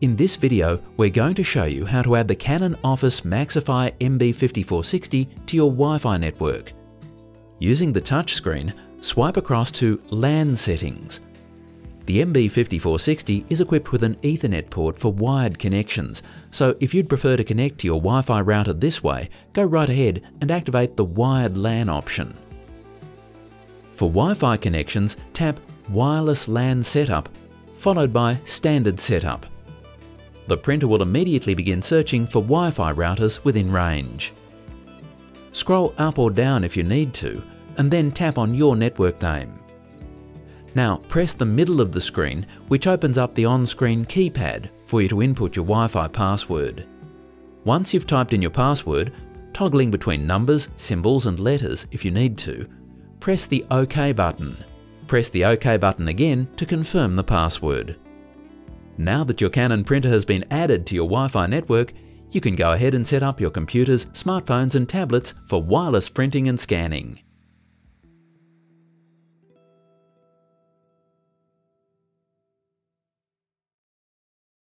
In this video, we're going to show you how to add the Canon Office Maxify MB5460 to your Wi-Fi network. Using the touchscreen, swipe across to LAN settings. The MB5460 is equipped with an Ethernet port for wired connections, so if you'd prefer to connect to your Wi-Fi router this way, go right ahead and activate the wired LAN option. For Wi-Fi connections, tap Wireless LAN Setup, followed by Standard Setup. The printer will immediately begin searching for Wi-Fi routers within range. Scroll up or down if you need to, and then tap on your network name. Now press the middle of the screen, which opens up the on-screen keypad for you to input your Wi-Fi password. Once you've typed in your password, toggling between numbers, symbols and letters if you need to, press the OK button. Press the OK button again to confirm the password. Now that your Canon printer has been added to your Wi-Fi network, you can go ahead and set up your computers, smartphones and tablets for wireless printing and scanning.